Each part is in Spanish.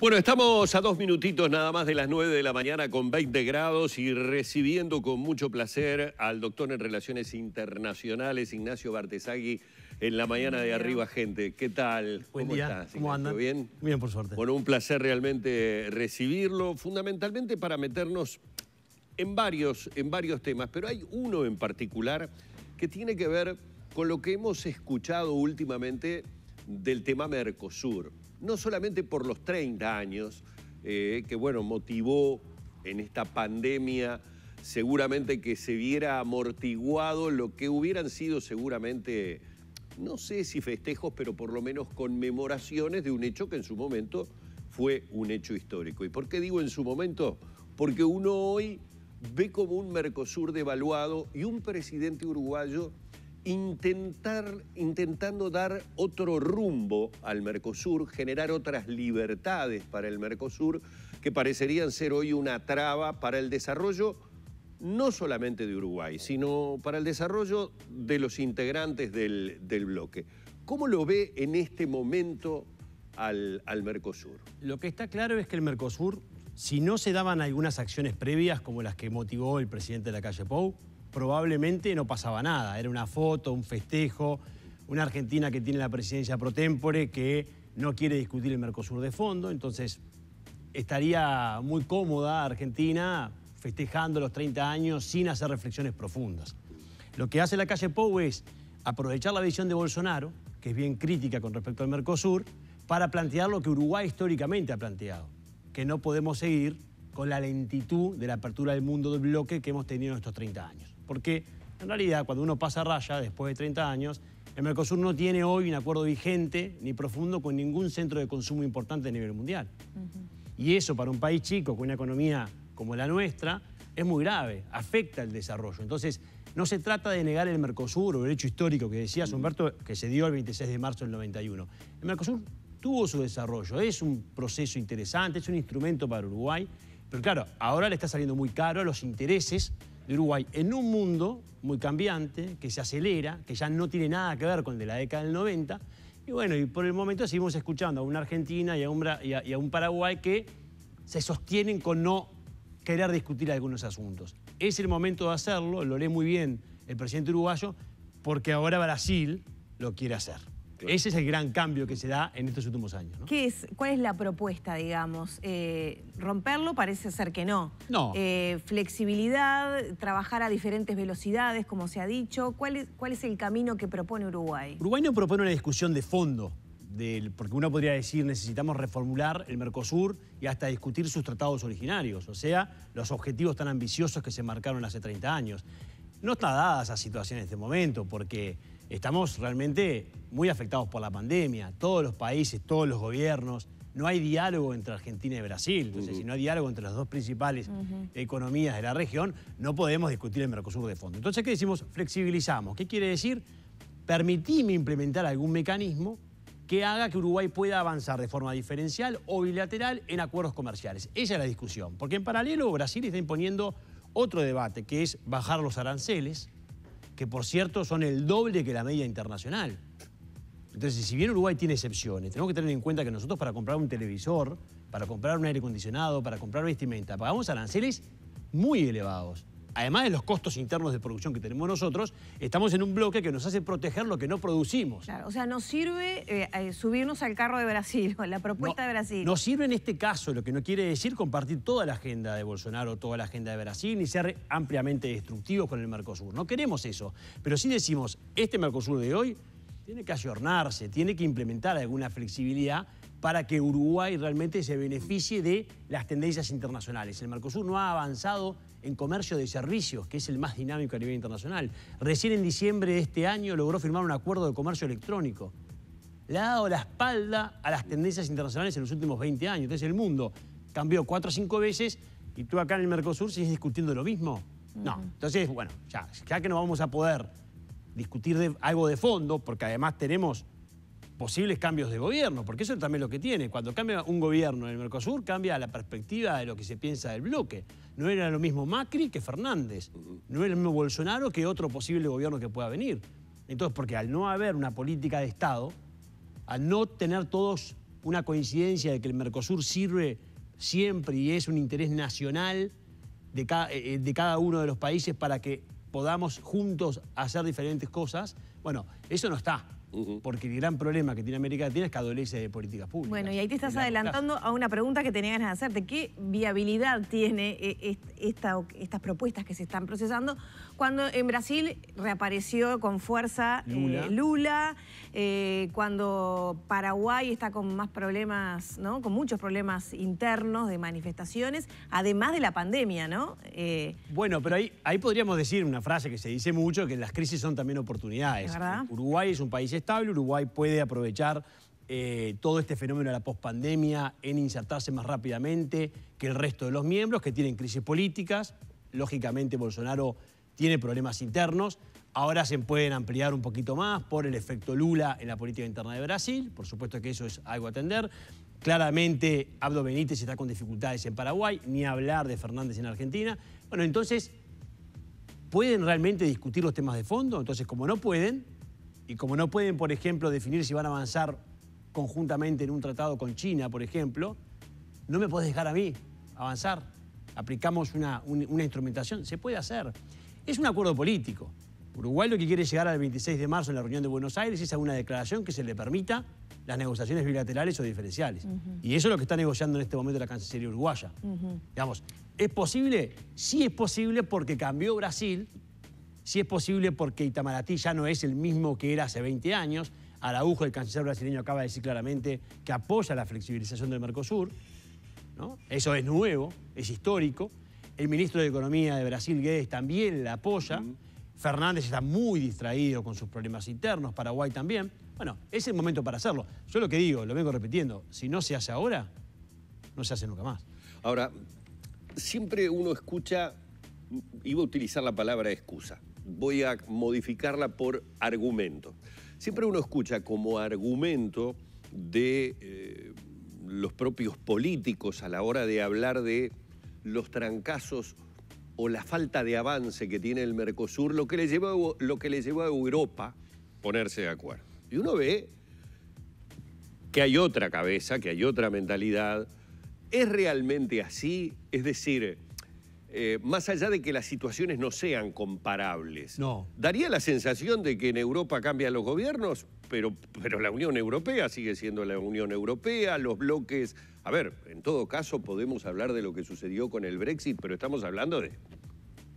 Bueno, estamos a dos minutitos nada más de las 9 de la mañana con 20 grados y recibiendo con mucho placer al doctor en Relaciones Internacionales, Ignacio Bartesagui, en la mañana de Arriba Gente. ¿Qué tal? Buen ¿Cómo día. estás? ¿Cómo Ignacio? andan? ¿Bien? Bien, por suerte. Bueno, un placer realmente recibirlo, fundamentalmente para meternos en varios, en varios temas, pero hay uno en particular que tiene que ver con lo que hemos escuchado últimamente del tema Mercosur. No solamente por los 30 años, eh, que bueno, motivó en esta pandemia seguramente que se viera amortiguado lo que hubieran sido seguramente, no sé si festejos, pero por lo menos conmemoraciones de un hecho que en su momento fue un hecho histórico. ¿Y por qué digo en su momento? Porque uno hoy ve como un Mercosur devaluado y un presidente uruguayo intentar, intentando dar otro rumbo al Mercosur, generar otras libertades para el Mercosur que parecerían ser hoy una traba para el desarrollo no solamente de Uruguay, sino para el desarrollo de los integrantes del, del bloque. ¿Cómo lo ve en este momento al, al Mercosur? Lo que está claro es que el Mercosur, si no se daban algunas acciones previas como las que motivó el presidente de la calle Pou, probablemente no pasaba nada. Era una foto, un festejo, una Argentina que tiene la presidencia pro tempore que no quiere discutir el Mercosur de fondo, entonces estaría muy cómoda Argentina festejando los 30 años sin hacer reflexiones profundas. Lo que hace la calle Pou es aprovechar la visión de Bolsonaro, que es bien crítica con respecto al Mercosur, para plantear lo que Uruguay históricamente ha planteado, que no podemos seguir con la lentitud de la apertura del mundo del bloque que hemos tenido en estos 30 años. Porque en realidad cuando uno pasa raya después de 30 años, el Mercosur no tiene hoy un acuerdo vigente ni profundo con ningún centro de consumo importante a nivel mundial. Y eso para un país chico con una economía como la nuestra es muy grave, afecta el desarrollo. Entonces, no se trata de negar el Mercosur o el hecho histórico que decías, Humberto, que se dio el 26 de marzo del 91. El Mercosur tuvo su desarrollo, es un proceso interesante, es un instrumento para Uruguay, pero claro, ahora le está saliendo muy caro a los intereses de Uruguay en un mundo muy cambiante, que se acelera, que ya no tiene nada que ver con el de la década del 90. Y bueno, y por el momento seguimos escuchando a una Argentina y a un, y a un Paraguay que se sostienen con no querer discutir algunos asuntos. Es el momento de hacerlo, lo lee muy bien el presidente uruguayo, porque ahora Brasil lo quiere hacer. Ese es el gran cambio que se da en estos últimos años. ¿no? ¿Qué es, ¿Cuál es la propuesta, digamos? Eh, ¿Romperlo? Parece ser que no. No. Eh, ¿Flexibilidad? ¿Trabajar a diferentes velocidades, como se ha dicho? ¿Cuál es, ¿Cuál es el camino que propone Uruguay? Uruguay no propone una discusión de fondo, del- porque uno podría decir necesitamos reformular el Mercosur y hasta discutir sus tratados originarios, o sea, los objetivos tan ambiciosos que se marcaron hace 30 años. No está dada esa situación en este momento, porque estamos realmente muy afectados por la pandemia. Todos los países, todos los gobiernos, no hay diálogo entre Argentina y Brasil. Entonces, si no hay diálogo entre las dos principales economías de la región, no podemos discutir el Mercosur de fondo. Entonces, ¿qué decimos? Flexibilizamos. ¿Qué quiere decir? Permitime implementar algún mecanismo que haga que Uruguay pueda avanzar de forma diferencial o bilateral en acuerdos comerciales. Esa es la discusión. Porque en paralelo Brasil está imponiendo otro debate, que es bajar los aranceles, que por cierto son el doble que la media internacional. Entonces, si bien Uruguay tiene excepciones, tenemos que tener en cuenta que nosotros para comprar un televisor, para comprar un aire acondicionado, para comprar vestimenta, pagamos aranceles muy elevados. Además de los costos internos de producción que tenemos nosotros, estamos en un bloque que nos hace proteger lo que no producimos. Claro, o sea, nos sirve eh, eh, subirnos al carro de Brasil, la propuesta No- de Brasil. Nos sirve en este caso, lo que no quiere decir compartir toda la agenda de Bolsonaro, toda la agenda de Brasil, ni ser ampliamente destructivos con el Mercosur. No queremos eso. Pero sí decimos, este Mercosur de hoy tiene que ayornarse, tiene que implementar alguna flexibilidad para que Uruguay realmente se beneficie de las tendencias internacionales. El Mercosur no ha avanzado en comercio de servicios, que es el más dinámico a nivel internacional. Recién en diciembre de este año logró firmar un acuerdo de comercio electrónico le ha dado la espalda a las tendencias internacionales en los últimos 20 años. Entonces el mundo cambió cuatro o cinco veces y tú acá en el Mercosur sigues discutiendo lo mismo. No. Entonces, bueno, ya, ya que no vamos a poder discutir de, algo de fondo, porque además tenemos posibles cambios de gobierno, porque eso es también lo que tiene. Cuando cambia un gobierno en el Mercosur, cambia la perspectiva de lo que se piensa del bloque. No era lo mismo Macri que Fernández, no era lo mismo Bolsonaro que otro posible gobierno que pueda venir. Entonces, porque al no haber una política de Estado, al no tener todos una coincidencia de que el Mercosur sirve siempre y es un interés nacional de cada, eh, de cada uno de los países para que podamos juntos hacer diferentes cosas. Bueno, eso no está. Porque el gran problema que tiene América Latina es que adolece de políticas públicas. Bueno, y ahí te estás adelantando a una pregunta que tenía ganas de hacerte. ¿Qué viabilidad tiene eh, estas propuestas que se están procesando cuando en Brasil reapareció con fuerza eh, Lula, eh, cuando Paraguay está con más problemas, ¿no? Con muchos problemas internos de manifestaciones, además de la pandemia, ¿no? bueno, pero ahí, ahí podríamos decir una frase que se dice mucho, que las crisis son también oportunidades. Uruguay es un país estable, Uruguay puede aprovechar eh, todo este fenómeno de la pospandemia en insertarse más rápidamente que el resto de los miembros que tienen crisis políticas. Lógicamente Bolsonaro tiene problemas internos. Ahora se pueden ampliar un poquito más por el efecto Lula en la política interna de Brasil. Por supuesto que eso es algo a atender. Claramente Abdo Benítez está con dificultades en Paraguay, ni hablar de Fernández en Argentina. Bueno, entonces, ¿pueden realmente discutir los temas de fondo? Entonces, como no pueden, y como no pueden, por ejemplo, definir si van a avanzar conjuntamente en un tratado con China, por ejemplo, no me puedes dejar a mí avanzar. Aplicamos una, instrumentación, se puede hacer. Es un acuerdo político. Uruguay lo que quiere llegar al 26 de marzo en la reunión de Buenos Aires es a una declaración que se le permita las negociaciones bilaterales o diferenciales. Y eso es lo que está negociando en este momento la Cancillería uruguaya. Digamos, ¿es posible? Sí es posible porque cambió Brasil si es posible porque Itamaraty ya no es el mismo que era hace 20 años. Araujo, el canciller brasileño, acaba de decir claramente que apoya la flexibilización del Mercosur. ¿no? Eso es nuevo, es histórico. El ministro de Economía de Brasil, Guedes, también la apoya. Fernández está muy distraído con sus problemas internos, Paraguay también. Bueno, es el momento para hacerlo. Yo lo que digo, lo vengo repitiendo, si no se hace ahora, no se hace nunca más. Ahora, siempre uno escucha, iba a utilizar la palabra excusa, voy a modificarla por argumento. Siempre uno escucha como argumento de eh, los propios políticos a la hora de hablar de los trancazos o la falta de avance que tiene el Mercosur, lo que le llevó, lo que le llevó a Europa ponerse de acuerdo. Y uno ve que hay otra cabeza, que hay otra mentalidad. ¿Es realmente así? Es decir, eh, más allá de que las situaciones no sean comparables. No. Daría la sensación de que en Europa cambian los gobiernos, pero, pero la Unión Europea sigue siendo la Unión Europea, los bloques... A ver, en todo caso podemos hablar de lo que sucedió con el Brexit, pero estamos hablando de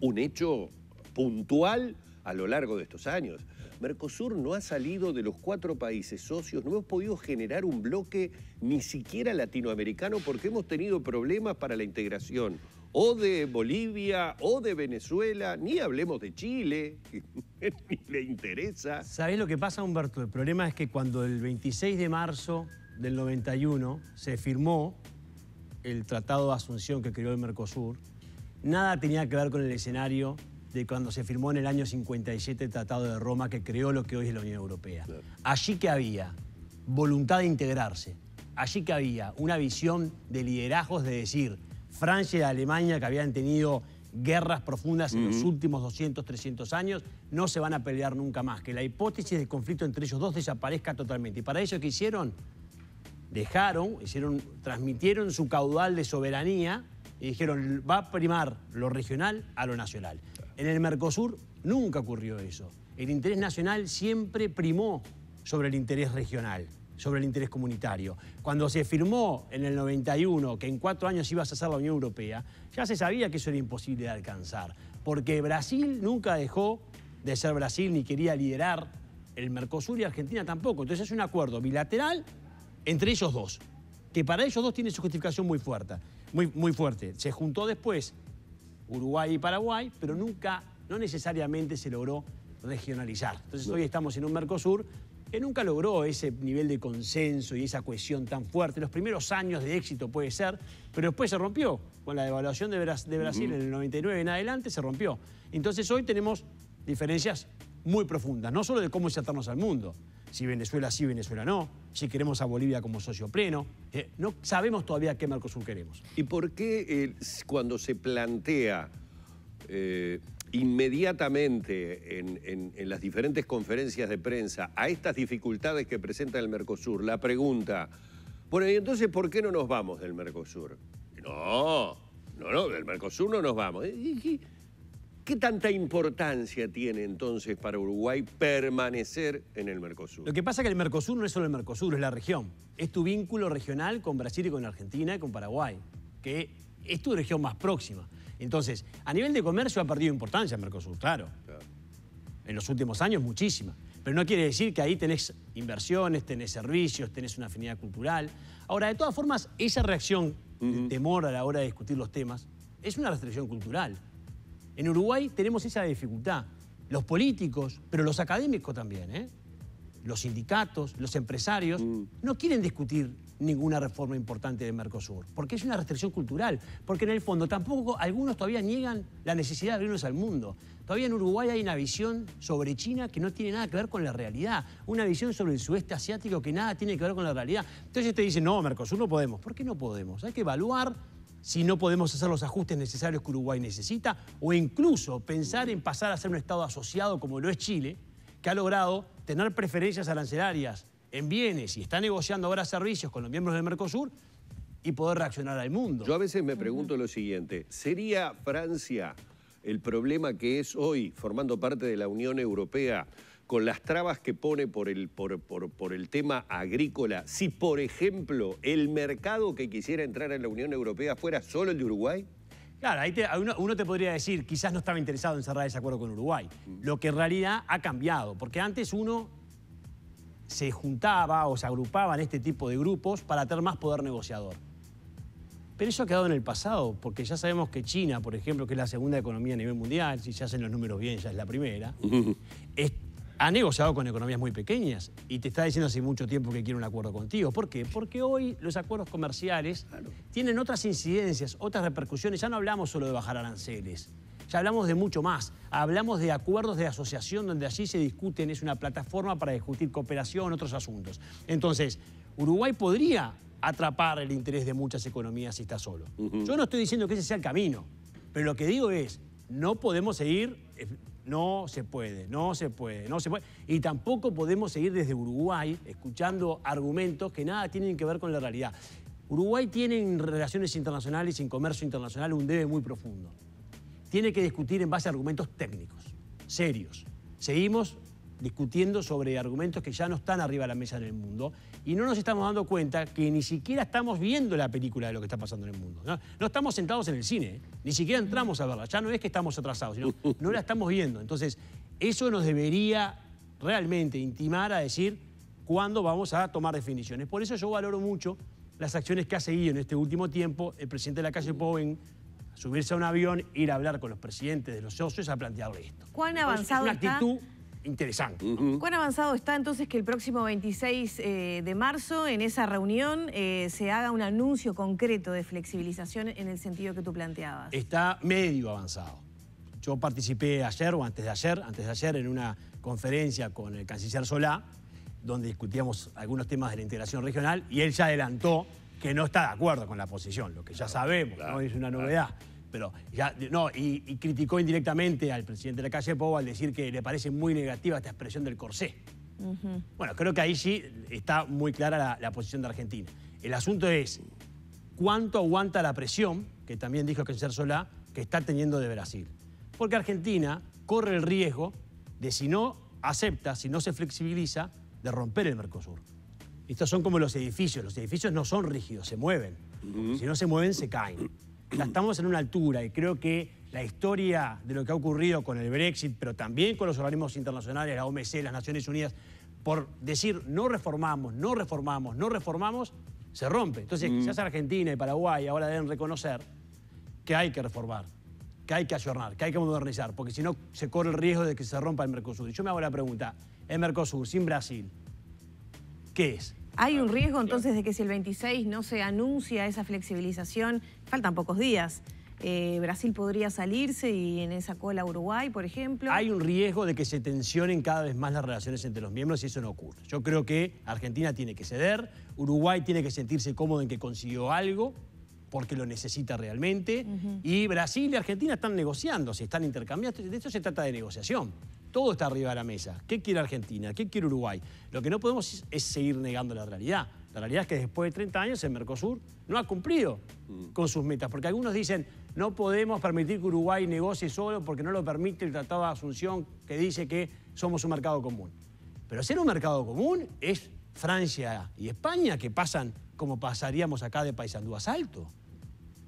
un hecho puntual a lo largo de estos años. Mercosur no ha salido de los cuatro países socios, no hemos podido generar un bloque ni siquiera latinoamericano porque hemos tenido problemas para la integración o de Bolivia o de Venezuela, ni hablemos de Chile, ni le interesa. ¿Sabés lo que pasa, Humberto? El problema es que cuando el 26 de marzo del 91 se firmó el Tratado de Asunción que creó el Mercosur, nada tenía que ver con el escenario de cuando se firmó en el año 57 el Tratado de Roma que creó lo que hoy es la Unión Europea. Allí que había voluntad de integrarse, allí que había una visión de liderazgos de decir, Francia y Alemania, que habían tenido guerras profundas en los últimos 200, 300 años, no se van a pelear nunca más. Que la hipótesis de conflicto entre ellos dos desaparezca totalmente. Y para eso, ¿qué hicieron? Dejaron, hicieron, transmitieron su caudal de soberanía y dijeron, va a primar lo regional a lo nacional. En el Mercosur nunca ocurrió eso. El interés nacional siempre primó sobre el interés regional sobre el interés comunitario. Cuando se firmó en el 91 que en cuatro años ibas a ser la Unión Europea, ya se sabía que eso era imposible de alcanzar, porque Brasil nunca dejó de ser Brasil ni quería liderar el Mercosur y Argentina tampoco. Entonces es un acuerdo bilateral entre ellos dos, que para ellos dos tiene su justificación muy fuerte. Muy, muy fuerte. Se juntó después Uruguay y Paraguay, pero nunca, no necesariamente se logró regionalizar. Entonces hoy estamos en un Mercosur que nunca logró ese nivel de consenso y esa cohesión tan fuerte. Los primeros años de éxito puede ser, pero después se rompió. Con la devaluación de, Brasil en el 99 en adelante se rompió. Entonces hoy tenemos diferencias muy profundas, no solo de cómo insertarnos al mundo, si Venezuela sí, Venezuela no, si queremos a Bolivia como socio pleno. Eh, no sabemos todavía qué Mercosur queremos. ¿Y por qué eh, cuando se plantea eh, inmediatamente en, las diferentes conferencias de prensa a estas dificultades que presenta el Mercosur, la pregunta, Bueno, y entonces, ¿por qué no nos vamos del Mercosur? No, no, no, del Mercosur no nos vamos. ¿Qué tanta importancia tiene entonces para Uruguay permanecer en el Mercosur? Lo que pasa es que el Mercosur no es solo el Mercosur, es la región. Es tu vínculo regional con Brasil y con Argentina y con Paraguay, que es tu región más próxima. Entonces, a nivel de comercio ha perdido importancia el Mercosur, claro. En los últimos años muchísima. Pero no quiere decir que ahí tenés inversiones, tenés servicios, tenés una afinidad cultural. Ahora, de todas formas, esa reacción de temor a la hora de discutir los temas es una restricción cultural. En Uruguay tenemos esa dificultad. Los políticos, pero los académicos también, ¿eh? los sindicatos, los empresarios, mm. no quieren discutir ninguna reforma importante de Mercosur, porque es una restricción cultural, porque en el fondo tampoco algunos todavía niegan la necesidad de abrirnos al mundo. Todavía en Uruguay hay una visión sobre China que no tiene nada que ver con la realidad, una visión sobre el sudeste asiático que nada tiene que ver con la realidad. Entonces te dicen, no, Mercosur no podemos. ¿Por qué no podemos? Hay que evaluar si no podemos hacer los ajustes necesarios que Uruguay necesita o incluso pensar en pasar a ser un Estado asociado como lo es Chile, que ha logrado tener preferencias arancelarias en bienes y está negociando ahora servicios con los miembros del Mercosur y poder reaccionar al mundo. Yo a veces me pregunto lo siguiente, ¿sería Francia el problema que es hoy, formando parte de la Unión Europea, con las trabas que pone por el, por, por, el tema agrícola, si por ejemplo el mercado que quisiera entrar en la Unión Europea fuera solo el de Uruguay? Claro, ahí uno, uno, te podría decir, quizás no estaba interesado en cerrar ese acuerdo con Uruguay. Mm. Lo que en realidad ha cambiado, porque antes uno se juntaba o se agrupaba en este tipo de grupos para tener más poder negociador. Pero eso ha quedado en el pasado, porque ya sabemos que China, por ejemplo, que es la segunda economía a nivel mundial, si se hacen los números bien, ya es la primera, ha negociado con economías muy pequeñas y te está diciendo hace mucho tiempo que quiere un acuerdo contigo. ¿Por qué? Porque hoy los acuerdos comerciales tienen otras incidencias, otras repercusiones. Ya no hablamos solo de bajar aranceles, ya hablamos de mucho más. Hablamos de acuerdos de asociación donde allí se discuten, es una plataforma para discutir cooperación, otros asuntos. Entonces, Uruguay podría atrapar el interés de muchas economías si está solo. Yo no estoy diciendo que ese sea el camino, pero lo que digo es, no podemos seguir, eh, no se puede, no se puede, no se puede. Y tampoco podemos seguir desde Uruguay escuchando argumentos que nada tienen que ver con la realidad. Uruguay tiene en relaciones internacionales y en comercio internacional un debe muy profundo tiene que discutir en base a argumentos técnicos, serios. Seguimos discutiendo sobre argumentos que ya no están arriba de la mesa en el mundo y no nos estamos dando cuenta que ni siquiera estamos viendo la película de lo que está pasando en el mundo. No, estamos sentados en el cine, ¿eh? ni siquiera entramos a verla. Ya no es que estamos atrasados, sino no la estamos viendo. Entonces, eso nos debería realmente intimar a decir cuándo vamos a tomar definiciones. Por eso yo valoro mucho las acciones que ha seguido en este último tiempo el presidente de la calle Pou en subirse a un avión, ir a hablar con los presidentes de los socios a plantearle esto. ¿Cuán avanzado es una actitud interesante. ¿Cuán avanzado está entonces que el próximo 26 eh, de marzo, en esa reunión, eh, se haga un anuncio concreto de flexibilización en el sentido que tú planteabas? Está medio avanzado. Yo participé ayer o antes de ayer, antes de ayer en una conferencia con el canciller Solá, donde discutíamos algunos temas de la integración regional y él ya adelantó que no está de acuerdo con la posición, lo que ya sabemos, no es una novedad. Pero ya, no, y, criticó indirectamente al presidente de la calle Pou al decir que le parece muy negativa esta expresión del corsé. Bueno, creo que ahí sí está muy clara la, posición de Argentina. El asunto es cuánto aguanta la presión, que también dijo que Solá, que está teniendo de Brasil. Porque Argentina corre el riesgo de si no acepta, si no se flexibiliza, de romper el Mercosur. Estos son como los edificios. Los edificios no son rígidos, se mueven. Si no se mueven, se caen. Ya estamos en una altura y creo que la historia de lo que ha ocurrido con el Brexit, pero también con los organismos internacionales, la OMC, las Naciones Unidas, por decir no reformamos, no reformamos, no reformamos, se rompe. Entonces, quizás Argentina y Paraguay ahora deben reconocer que hay que reformar, que hay que ayornar, que hay que modernizar, porque si no se corre el riesgo de que se rompa el Mercosur. Y yo me hago la pregunta, el Mercosur sin Brasil, ¿qué es? ¿Hay un riesgo entonces de que si el 26 no se anuncia esa flexibilización, faltan pocos días, eh, Brasil podría salirse y en esa cola Uruguay, por ejemplo? Hay un riesgo de que se tensionen cada vez más las relaciones entre los miembros y eso no ocurre. Yo creo que Argentina tiene que ceder, Uruguay tiene que sentirse cómodo en que consiguió algo, porque lo necesita realmente, y Brasil y Argentina están negociando, se están intercambiando, de eso se trata de negociación. Todo está arriba de la mesa. ¿Qué quiere Argentina? ¿Qué quiere Uruguay? Lo que no podemos es seguir negando la realidad. La realidad es que después de 30 años el Mercosur no ha cumplido mm. con sus metas, porque algunos dicen no podemos permitir que Uruguay negocie solo porque no lo permite el Tratado de Asunción que dice que somos un mercado común. Pero ser un mercado común es Francia y España que pasan como pasaríamos acá de Paysandú a Salto.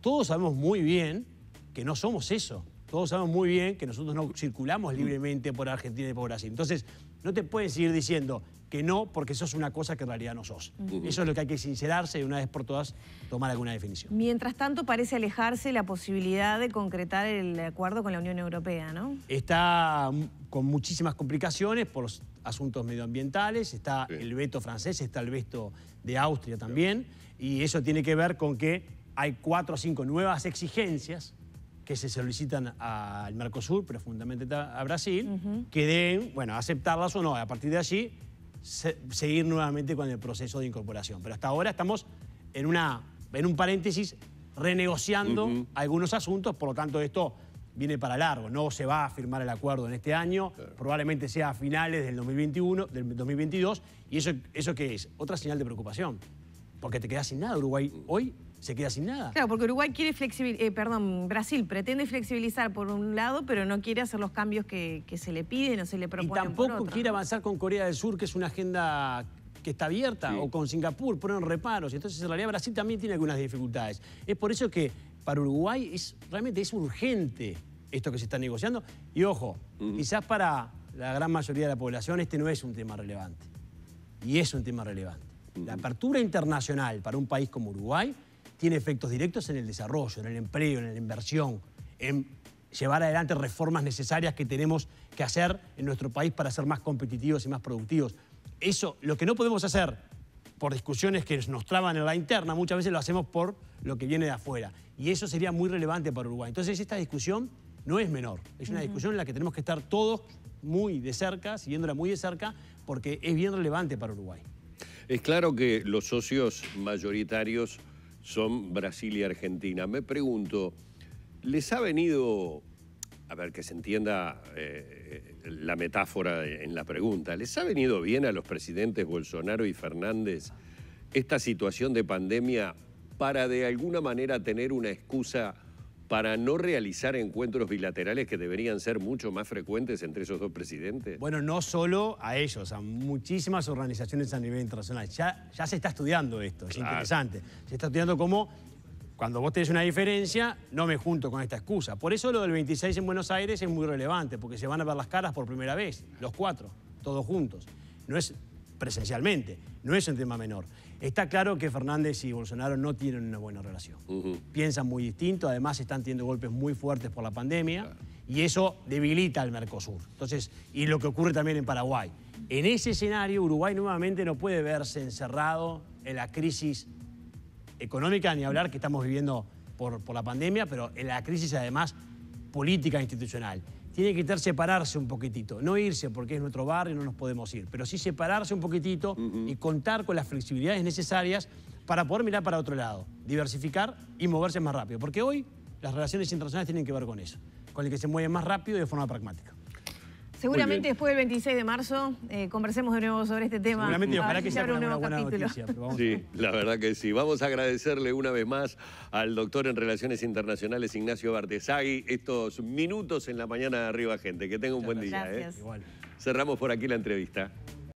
Todos sabemos muy bien que no somos eso. Todos sabemos muy bien que nosotros no circulamos libremente por Argentina y por Brasil. Entonces, no te puedes seguir diciendo que no porque sos una cosa que en realidad no sos. Eso es lo que hay que sincerarse y una vez por todas tomar alguna definición. Mientras tanto, parece alejarse la posibilidad de concretar el acuerdo con la Unión Europea, ¿no? Está con muchísimas complicaciones por los asuntos medioambientales, está el veto francés, está el veto de Austria también, y eso tiene que ver con que hay cuatro o cinco nuevas exigencias que se solicitan al Mercosur, pero fundamentalmente a Brasil, que deben, bueno, aceptarlas o no. A partir de allí, seguir nuevamente con el proceso de incorporación. Pero hasta ahora estamos en, una, en un paréntesis renegociando algunos asuntos, por lo tanto esto viene para largo, no se va a firmar el acuerdo en este año, probablemente sea a finales del 2021, del 2022, y eso, ¿eso qué es? Otra señal de preocupación, porque te quedas sin nada. Uruguay. Hoy se queda sin nada. Claro, porque Uruguay quiere flexibilizar, eh, perdón, Brasil pretende flexibilizar por un lado, pero no quiere hacer los cambios que, se le piden o se le proponen Y tampoco quiere avanzar con Corea del Sur, que es una agenda que está abierta, o con Singapur, ponen reparos. Entonces, en realidad, Brasil también tiene algunas dificultades. Es por eso que para Uruguay es, realmente es urgente esto que se está negociando. Y ojo, quizás para la gran mayoría de la población este no es un tema relevante. Y es un tema relevante. La apertura internacional para un país como Uruguay tiene efectos directos en el desarrollo, en el empleo, en la inversión, en llevar adelante reformas necesarias que tenemos que hacer en nuestro país para ser más competitivos y más productivos. Eso, lo que no podemos hacer por discusiones que nos traban en la interna, muchas veces lo hacemos por lo que viene de afuera. Y eso sería muy relevante para Uruguay. Entonces esta discusión no es menor, es una discusión en la que tenemos que estar todos muy de cerca, siguiéndola muy de cerca, porque es bien relevante para Uruguay. Es claro que los socios mayoritarios son Brasil y Argentina. Me pregunto, ¿les ha venido, a ver que se entienda eh, la metáfora en la pregunta, ¿les ha venido bien a los presidentes Bolsonaro y Fernández esta situación de pandemia para de alguna manera tener una excusa para no realizar encuentros bilaterales que deberían ser mucho más frecuentes entre esos dos presidentes? Bueno, no solo a ellos, a muchísimas organizaciones a nivel internacional. Ya, ya se está estudiando esto, es interesante. Se está estudiando cómo, cuando vos tenés una diferencia, no me junto con esta excusa. Por eso lo del 26 en Buenos Aires es muy relevante, porque se van a ver las caras por primera vez, los cuatro, todos juntos. No es presencialmente, no es un tema menor. Está claro que Fernández y Bolsonaro no tienen una buena relación. Piensan muy distinto, además están teniendo golpes muy fuertes por la pandemia y eso debilita al Mercosur. Entonces, y lo que ocurre también en Paraguay. En ese escenario, Uruguay nuevamente no puede verse encerrado en la crisis económica, ni hablar que estamos viviendo por, por la pandemia, pero en la crisis además política e institucional tiene que estar separarse un poquitito. No irse porque es nuestro barrio y no nos podemos ir, pero sí separarse un poquitito y contar con las flexibilidades necesarias para poder mirar para otro lado, diversificar y moverse más rápido. Porque hoy las relaciones internacionales tienen que ver con eso, con el que se mueve más rápido y de forma pragmática. Seguramente después del 26 de marzo eh, conversemos de nuevo sobre este tema. Seguramente, ojalá que sea una, buena noticia. sí, la verdad que sí. Vamos a agradecerle una vez más al doctor en Relaciones Internacionales Ignacio Bartesagui estos minutos en la mañana de Arriba Gente. Que tenga un buen día. ¿eh? Gracias. Cerramos por aquí la entrevista.